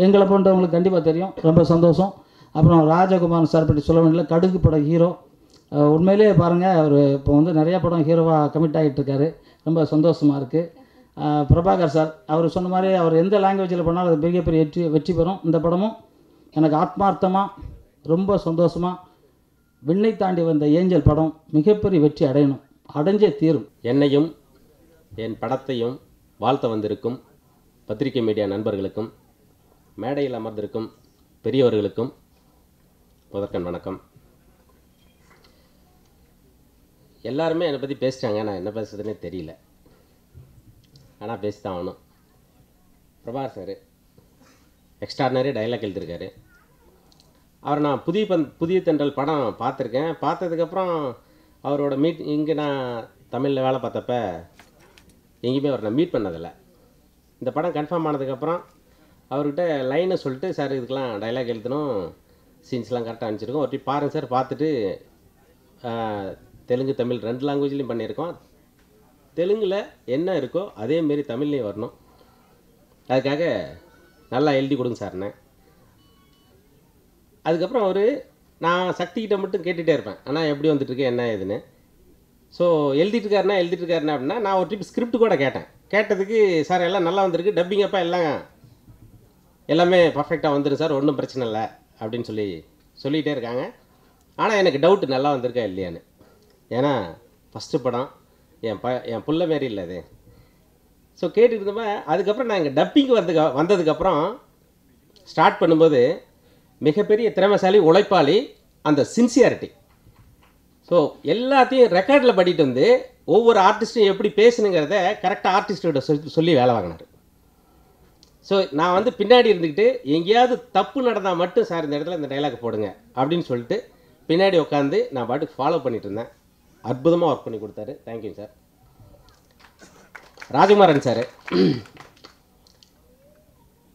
எங்களை போன்றவங்களுக்கு கண்டிப்பாக தெரியும். ரொம்ப சந்தோஷம். அப்புறம் ராஜகுமார் சார் பற்றி சொல்ல வேண்டிய கடுகு படம் ஹீரோ உண்மையிலே உண்மையிலேயே பாருங்கள் அவர் இப்போ வந்து நிறையா படம் ஹீரோவாக கமிட் ஆகிட்டு இருக்காரு. ரொம்ப சந்தோஷமாக இருக்குது பிரபாகர் சார் அவர் சொன்ன மாதிரி அவர் எந்த லாங்குவேஜில் பண்ணாலும் அது மிகப்பெரிய வெற்றி வெற்றி பெறும். இந்த படமும் எனக்கு ஆத்மார்த்தமாக ரொம்ப சந்தோஷமாக விண்ணை தாண்டி வந்த ஏஞ்சல் படம் மிகப்பெரிய வெற்றி அடையணும். அடைஞ்சே தீரும். என்னையும் என் படத்தையும் வாழ்த்த வந்திருக்கும் பத்திரிகை மீடியா நண்பர்களுக்கும் மேடையில் அமர்ந்திருக்கும் பெரியவர்களுக்கும் முதற்கண் வணக்கம். எல்லாருமே என்னை பற்றி பேசிட்டாங்க. நான் என்ன பேசுறதுன்னே தெரியல. ஆனால் தான் ஆகணும் பிரபா சார் எக்ஸ்ட்ராடினரி டைலாக் எழுதியிருக்காரு. அவர் நான் புதிய பந் புதிய தென்றல் படம் பார்த்துருக்கேன். பார்த்ததுக்கப்புறம் அவரோட மீட் இங்கே நான் தமிழில் வேலை பார்த்தப்ப எங்கேயுமே அவரை நான் மீட் பண்ணதில்லை. இந்த படம் கன்ஃபார்ம் ஆனதுக்கப்புறம் அவர்கிட்ட லைனை சொல்லிட்டு சார் இதுக்கெலாம் டைலாக் எழுதணும். சீன்ஸ்லாம் கரெக்டாக அனுப்பிச்சிருக்கோம். ஒருட்டி பாருங்கள் சார் பார்த்துட்டு தெலுங்கு தமிழ் ரெண்டு லாங்குவேஜ்லேயும் பண்ணியிருக்கோம். தெலுங்கில் என்ன இருக்கோ அதேமாரி தமிழ்லேயும் வரணும். அதுக்காக நல்லா எழுதி கொடுங்க சார்ண்ணே அதுக்கப்புறம் அவர் நான் சக்திகிட்ட மட்டும் கேட்டுகிட்டே இருப்பேன். ஆனால் எப்படி வந்துட்டுருக்கு? என்ன ஏதுன்னு. ஸோ எழுதிட்டு இருக்காருன்னா அப்படின்னா நான் ஒரு ட்ரிப் ஸ்கிரிப்ட் கூட கேட்டேன். கேட்டதுக்கு சார் எல்லாம் நல்லா வந்திருக்கு. டப்பிங் அப்போ எல்லாம் எல்லாமே பர்ஃபெக்டாக வந்துடும் சார் ஒன்றும் பிரச்சனை இல்லை அப்படின்னு சொல்லி சொல்லிகிட்டே இருக்காங்க. ஆனால் எனக்கு டவுட் நல்லா வந்திருக்கா இல்லையான்னு. ஏன்னா ஃபஸ்ட்டு படம் என் ப என் புள்ள மாரி இல்லை அது ஸோ கேட்டுட்டு இருந்தப்ப அதுக்கப்புறம் நான் இங்கே டப்பிங் வந்ததுக்கு வந்ததுக்கப்புறம் ஸ்டார்ட் பண்ணும்போது மிகப்பெரிய திறமைசாலி உழைப்பாளி அந்த சின்சியாரிட்டி ஸோ எல்லாத்தையும் ரெக்கார்டில் படிட்டு வந்து ஒவ்வொரு ஆர்டிஸ்ட்டும் எப்படி பேசணுங்கிறத கரெக்டாக ஆர்டிஸ்ட்டோட சொல்லி சொல்லி வேலை வாங்கினார். ஸோ நான் வந்து பின்னாடி இருந்துக்கிட்டு எங்கேயாவது தப்பு நடந்தால் மட்டும் சார் இந்த இடத்துல இந்த டைலாக் போடுங்க அப்படின்னு சொல்லிட்டு பின்னாடி உட்காந்து நான் பாட்டுக்கு ஃபாலோ பண்ணிட்டு இருந்தேன். அற்புதமாக ஒர்க் பண்ணி கொடுத்தாரு. தேங்க்யூ சார் ராஜகுமாரன் சார்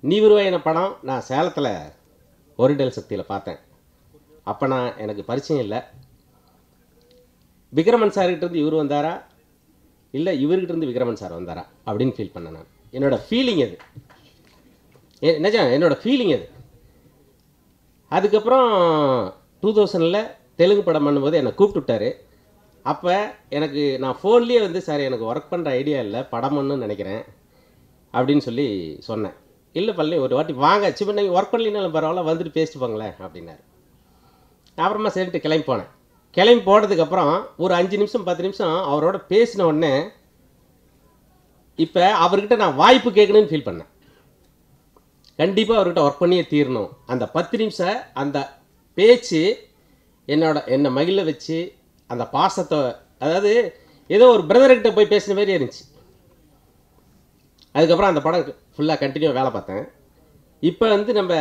நீ உருவாயின படம் நான் சேலத்தில் ஒரிடல் சக்தியில் பார்த்தேன். அப்போ நான் எனக்கு பரிச்சயம் இல்லை. விக்ரமன் சார்கிட்ட இருந்து இவர் வந்தாரா? இல்லை இவர்கிட்ட இருந்து விக்ரமன் சார் வந்தாரா? அப்படின்னு ஃபீல் பண்ணேன் நான். என்னோட ஃபீலிங் அது நிஜம் என்னோட ஃபீலிங் அது அதுக்கப்புறம் டூ தௌசண்டில் தெலுங்கு படம் பண்ணும்போது என்னை கூப்பிட்டு விட்டாரு அப்போ எனக்கு நான் ஃபோன்லேயே வந்து சார் எனக்கு ஒர்க் பண்ணுற ஐடியா இல்லை படம் பண்ணணும்னு நினைக்கிறேன் அப்படின்னு சொல்லி சொன்னேன். இல்லை பள்ளி ஒரு வாட்டி வாங்க சின்ன நீங்கள் ஒர்க் பண்ணலினாலும் பரவாயில்ல வந்துட்டு பேசிட்டு போங்களேன் அப்படின்னாரு. அப்புறமா சரிட்டு கிளம்பி போனேன். கிளம்பி போனதுக்கப்புறம் ஒரு அஞ்சு நிமிஷம் பத்து நிமிஷம் அவரோட பேசின உடனே இப்போ அவர்கிட்ட நான் வாய்ப்பு கேட்கணும்னு ஃபீல் பண்ணேன். கண்டிப்பாக அவர்கிட்ட ஒர்க் பண்ணியே தீரணும். அந்த பத்து நிமிஷம் அந்த பேச்சு என்னோட என்னை மகிழ வச்சு அந்த பாசத்தை அதாவது ஏதோ ஒரு பிரதர்கிட்ட போய் பேசின மாதிரி இருந்துச்சு. அதுக்கப்புறம் அந்த படம் ஃபுல்லாக கண்டினியூ வேலை பார்த்தேன். இப்போ வந்து நம்ம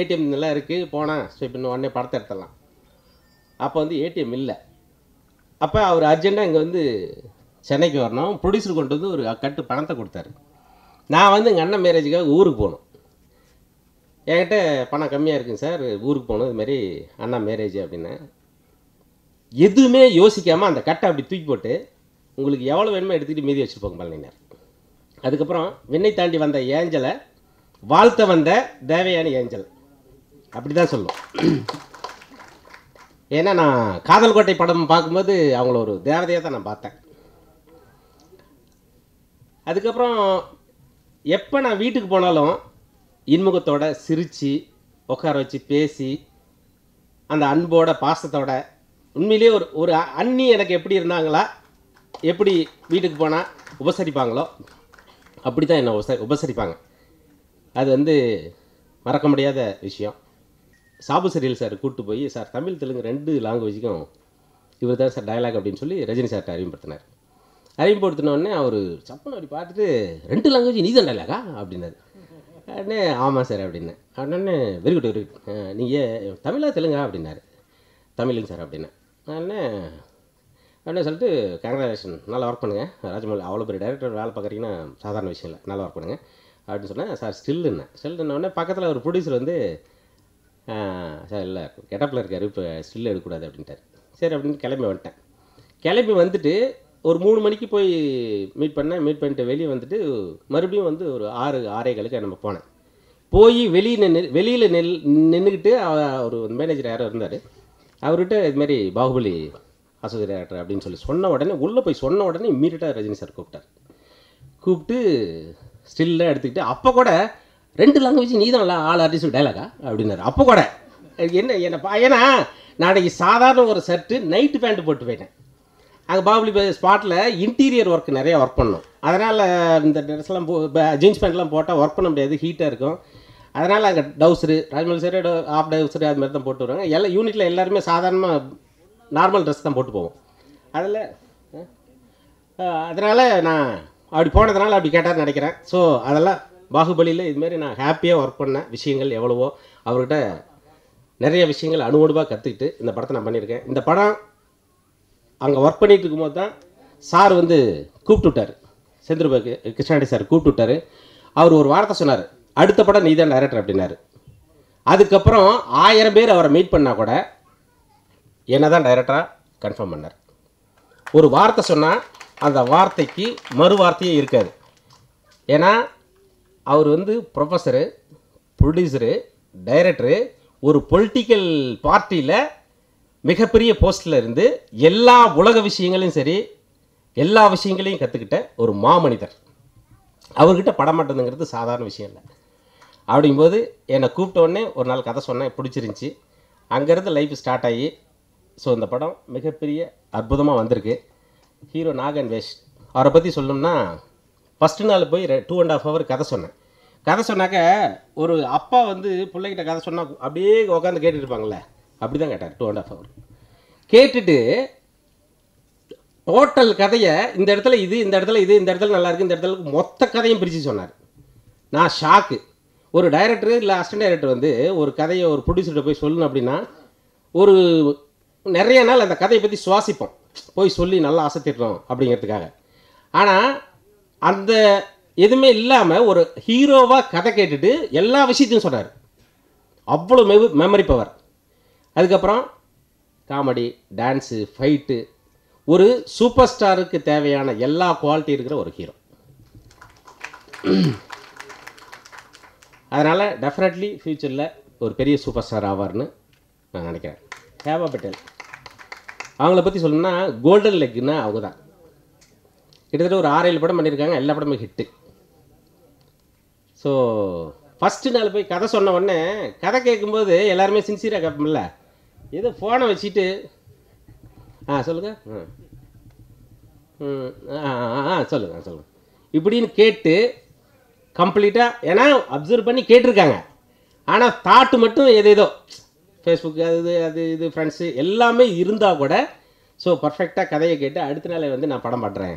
ஏடிஎம் எல்லாம் இருக்குது போனால் ஸ்வீப் பண்ணி உடனே படத்தை எடுத்துடலாம். அப்போ வந்து ஏடிஎம் இல்லை. அப்போ அவர் அர்ஜெண்ட்டாக இங்கே வந்து சென்னைக்கு வரணும். ப்ரொடியூசர் கொண்டு வந்து ஒரு கட்டு பணத்தை கொடுத்தாரு. நான் வந்து எங்கள் அண்ணன் மேரேஜுக்காக ஊருக்கு போகணும். என்கிட்ட பணம் கம்மியாக இருக்குங்க சார் ஊருக்கு போகணும். இது மாதிரி அண்ணா மேரேஜ் அப்படின்னு. எதுவுமே யோசிக்காமல் அந்த கட்டை அப்படி தூக்கி போட்டு உங்களுக்கு எவ்வளோ வேணுமோ எடுத்துக்கிட்டு மீதி வச்சுட்டு பழனியினர் அதுக்கப்புறம் விண்ணை தாண்டி வந்த ஏஞ்சலை வாழ்த்த வந்த தேவையான ஏஞ்சல். அப்படி தான் சொல்லுவோம் ஏன்னா நான் காதல் கோட்டை படம் பார்க்கும்போது அவங்கள ஒரு தேவதையாக தான் நான் பார்த்தேன். அதுக்கப்புறம் எப்போ நான் வீட்டுக்கு போனாலும் இன்முகத்தோட சிரித்து உட்கார வச்சு பேசி அந்த அன்போட பாசத்தோட உண்மையிலேயே ஒரு ஒரு அண்ணி எனக்கு எப்படி இருந்தாங்களா? எப்படி வீட்டுக்கு போனால் உபசரிப்பாங்களோ அப்படி தான் என்னை உபச உபசரிப்பாங்க. அது வந்து மறக்க முடியாத விஷயம். சாபு சரியல் சார் கூப்பிட்டு போய் சார் தமிழ் தெலுங்கு ரெண்டு லாங்குவேஜுக்கும் இவர் தான் சார் டயலாக் அப்படின்னு சொல்லி ரஜினி சார்கிட்ட அறிமுகப்படுத்தினார். அறிமுகப்படுத்தினோடனே அவர் சப்பன் அப்படி பார்த்துட்டு ரெண்டு லாங்குவேஜ் நீ தான் டயலாகா அப்படின்னாரு. உடனே ஆமாம் சார் அப்படின்னேன் உடனே வெரி குட் வெரி குட். நீங்கள் தமிழா தெலுங்கா? அப்படின்னாரு. தமிழுங்க சார் அப்படின்னேன் அண்ணே அப்படின்னு சொல்லிட்டு கங்க்ராச்சுலேஷன் நல்லா ஒர்க் பண்ணுங்கள் ராஜமௌலி அவ்வளோ பெரிய டேரக்டர் வேலை பார்க்குறீங்கன்னா சாதாரண விஷயம் இல்லை. நல்லா ஒர்க் பண்ணுங்கள் அப்படின்னு சொன்னேன் சார் ஸ்டில்லுன்னு ஸ்டில்லுன்ன உடனே பக்கத்தில் ஒரு ப்ரொடியூசர் வந்து சார் இல்லை கெட்டப்பில் இருக்கார். இப்போ ஸ்டில் எடுக்கக்கூடாது அப்படின்ட்டார். சரி அப்படின்னு கிளம்பி வந்துட்டேன். கிளம்பி வந்துட்டு ஒரு மூணு மணிக்கு போய் மீட் பண்ணேன். மீட் பண்ணிட்டு வெளியே வந்துட்டு மறுபடியும் வந்து ஒரு ஆறு ஆறே காலுக்கு நம்ம போனேன். போய் வெளியே நின்று வெளியில் நெல் நின்றுக்கிட்டு ஒரு மேனேஜர் யாரோ இருந்தார். அவர்கிட்ட இதுமாரி பாகுபலி அசோசியேட் டேரக்டர் அப்படின்னு சொல்லி சொன்ன உடனே உள்ளே போய் சொன்ன உடனே இம்மீடியட்டாக ரஜினி சார் கூப்பிட்டார். கூப்பிட்டு ஸ்டில்லாம் எடுத்துக்கிட்டு அப்போ கூட ரெண்டு லாங்குவேஜ் நீ தான் ஆள் ஆர்டிஸ்ட் டைலாகா அப்படின்னாரு. அப்போ கூட. என்ன என்ன பா- ஏன்னா நாளைக்கு சாதாரண ஒரு ஷர்ட்டு நைட்டு பேண்ட் போட்டு போயிட்டேன். அங்கே பாபுலி ஸ்பாட்டில் இன்டீரியர் ஒர்க் நிறையா ஒர்க் பண்ணோம். அதனால் இந்த ட்ரெஸ்லாம் போ ஜீன்ஸ் பேண்ட்லாம் போட்டால் ஒர்க் பண்ண முடியாது ஹீட்டாக இருக்கும். அதனால் அங்கே டவுசரு ராஜ்மல் சார் ஆஃப் டவுசரு அது மாதிரி தான் போட்டு வருவாங்க. எல்லாம் யூனிட்டில் எல்லாருமே சாதாரணமாக நார்மல் ட்ரெஸ் தான் போட்டு போவோம். அதில் அதனால் நான் அப்படி போனதுனால அப்படி கேட்டார்னு நினைக்கிறேன். ஸோ அதெல்லாம் பாகுபலியில் இதுமாரி நான் ஹாப்பியாக ஒர்க் பண்ண விஷயங்கள் எவ்வளவோ அவர்கிட்ட நிறைய விஷயங்கள் அணுவணுவாக கற்றுக்கிட்டு இந்த படத்தை நான் பண்ணியிருக்கேன். இந்த படம் அங்கே ஒர்க் பண்ணிட்டு இருக்கும்போது தான் சார் வந்து கூப்பிட்டு விட்டார். செந்திரபாக்கு கிருஷ்ணாடி சார் கூப்பிட்டு விட்டாரு. அவர் ஒரு வார்த்தை சொன்னார். அடுத்த படம் நீ தான் டைரக்டர் அப்படின்னாரு. அதுக்கப்புறம் ஆயிரம் பேர் அவரை மீட் பண்ணால் கூட என்ன தான் டைரக்டராக கன்ஃபார்ம் பண்ணார். ஒரு வார்த்தை சொன்னால் அந்த வார்த்தைக்கு மறு வார்த்தையே இருக்காது. ஏன்னா அவர் வந்து ப்ரொஃபஸரு ப்ரொடியூசரு டைரக்டரு ஒரு பொலிட்டிக்கல் பார்ட்டியில் மிகப்பெரிய போஸ்ட்டில் இருந்து எல்லா உலக விஷயங்களையும் சரி எல்லா விஷயங்களையும் கற்றுக்கிட்ட ஒரு மாமனிதர். அவர்கிட்ட படம் மாட்டதுங்கிறது சாதாரண விஷயம் இல்லை. அப்படிங்கும்போது என்னை கூப்பிட்ட உடனே ஒரு நாள் கதை சொன்னேன் பிடிச்சிருந்துச்சி. அங்கேருந்து லைஃப் ஸ்டார்ட் ஆகி ஸோ இந்த படம் மிகப்பெரிய அற்புதமாக வந்திருக்கு. ஹீரோ நாகன் வேஷ் அவரை பற்றி சொல்லணும்னா ஃபஸ்ட்டு நாள் போய் டூ அண்ட் ஆஃப் ஹவர் கதை சொன்னேன். கதை சொன்னாக்க ஒரு அப்பா வந்து பிள்ளைகிட்ட கதை சொன்னால் அப்படியே உட்காந்து கேட்டுட்டு இருப்பாங்களே அப்படி தான் கேட்டார் டூ அண்ட் ஆஃப் ஹவர் கேட்டுட்டு டோட்டல் கதையை இந்த இடத்துல இது இந்த இடத்துல இது இந்த இடத்துல நல்லாயிருக்கு இந்த இடத்துல மொத்த கதையும் பிரித்து சொன்னார். நான் ஷாக்கு ஒரு டைரக்டர் இல்லை அசிஸ்டன்ட் டைரக்டர் வந்து ஒரு கதையை ஒரு ப்ரொடியூசர்கிட்ட போய் சொல்லணும் அப்படின்னா ஒரு நிறைய நாள் அந்த கதையை பற்றி சுவாசிப்போம். போய் சொல்லி நல்லா அசத்திடுறோம் அப்படிங்கிறதுக்காக. ஆனால் அந்த எதுவுமே இல்லாமல் ஒரு ஹீரோவாக கதை கேட்டுட்டு எல்லா விஷயத்தையும் சொன்னார். அவ்வளோ மெவு மெமரி பவர் அதுக்கப்புறம் காமெடி டான்ஸு ஃபைட்டு ஒரு சூப்பர் ஸ்டாருக்கு தேவையான எல்லா குவாலிட்டி இருக்கிற ஒரு ஹீரோ அதனால் டெஃபினெட்லி ஃப்யூச்சரில் ஒரு பெரிய சூப்பர் ஸ்டார் ஆவார்னு நான் நினைக்கிறேன். ஹேவா பட்டேல் அவங்கள பற்றி சொல்லணும்னா கோல்டன் லெக்குன்னா அவங்க தான் கிட்டத்தட்ட ஒரு ஆறு ஏழு படம் பண்ணியிருக்காங்க எல்லா படமும் ஹிட்டு ஸோ ஃபஸ்ட்டு நாள் போய் கதை சொன்ன உடனே கதை கேட்கும்போது எல்லாருமே சின்சியராக கேட்போம்ல. ஏதோ ஃபோனை வச்சுட்டு ஆ சொல்லுங்கள் ம், ஆ ஆ, ஆ சொல்லுங்கள் சொல்லுங்கள் இப்படின்னு கேட்டு கம்ப்ளீட்டாக ஏன்னா அப்சர்வ் பண்ணி கேட்டிருக்காங்க. ஆனால் தாட்டு மட்டும் எதேதோ ஃபேஸ்புக் அது இது அது இது ஃப்ரெண்ட்ஸு எல்லாமே இருந்தால் கூட ஸோ பர்ஃபெக்டாக கதையை கேட்டு அடுத்த நாளே வந்து நான் படம் பண்ணுறேன்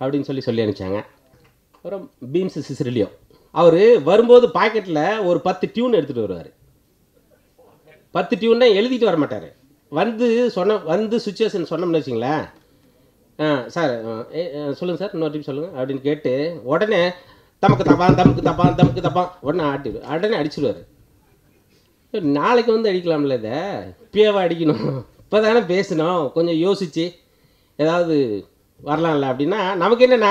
அப்படின்னு சொல்லி சொல்லி அனுப்பிச்சாங்க. அப்புறம் பீம்ஸ் சிசிரிலியோ. அவர் வரும்போது பாக்கெட்டில் ஒரு பத்து டியூன் எடுத்துகிட்டு வருவார். பத்து டியூன்னா எழுதிட்டு வர மாட்டார். வந்து சொன்ன வந்து சுச்சுவேஷன் சொன்னோம்னு வச்சிங்களேன் ஆ சார் சொல்லுங்கள் சார் இன்னொரு டிப் சொல்லுங்கள் அப்படின்னு கேட்டு உடனே தமக்கு தப்பான் தமக்கு தப்பான் தமக்கு தப்பான் உடனே ஆட்டிடு உடனே அடிச்சிடுவார் நாளைக்கு வந்து அடிக்கலாம்ல இதை? இப்பயேவா அடிக்கணும்? இப்போ தானே பேசணும். கொஞ்சம் யோசிச்சு ஏதாவது வரலாம்ல அப்படின்னா நமக்கு என்னென்னா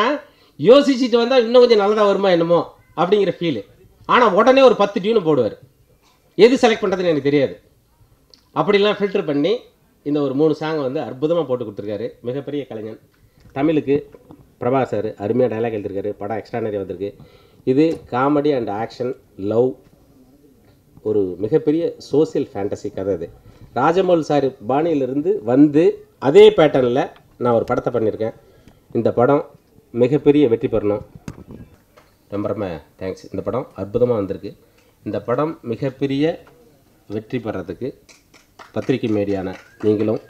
யோசிச்சுட்டு வந்தால் இன்னும் கொஞ்சம் நல்லதாக வருமா என்னமோ அப்படிங்கிற ஃபீலு ஆனால் உடனே ஒரு பத்து டியூனு போடுவார். எது செலக்ட் பண்ணுறதுன்னு எனக்கு தெரியாது. அப்படிலாம் ஃபில்டர் பண்ணி இந்த ஒரு மூணு சாங்கை வந்து அற்புதமாக போட்டு கொடுத்துருக்காரு. மிகப்பெரிய கலைஞன். தமிழுக்கு பிரபா சார் அருமையாக டைலாக் எழுதியிருக்காரு படம் எக்ஸ்ட்ரானரி வந்திருக்கு. இது காமெடி அண்ட் ஆக்ஷன் லவ் ஒரு மிகப்பெரிய சோசியல் ஃபேண்டசி கதை இது ராஜமௌல் சார் பாணியிலிருந்து வந்து அதே பேட்டர்னில் நான் ஒரு படத்தை பண்ணியிருக்கேன். இந்த படம் மிகப்பெரிய வெற்றி பெறணும். ரொம்ப ரொம்ப தேங்க்ஸ் இந்த படம் அற்புதமாக வந்திருக்கு. இந்த படம் மிகப்பெரிய வெற்றி பெறதுக்கு பத்திரிகை மீடியான நீங்களும்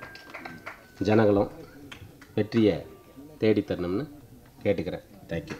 ஜனங்களும் வெற்றியை தேடித்தரணும்னு கேட்டுக்கிறேன். தேங்க்யூ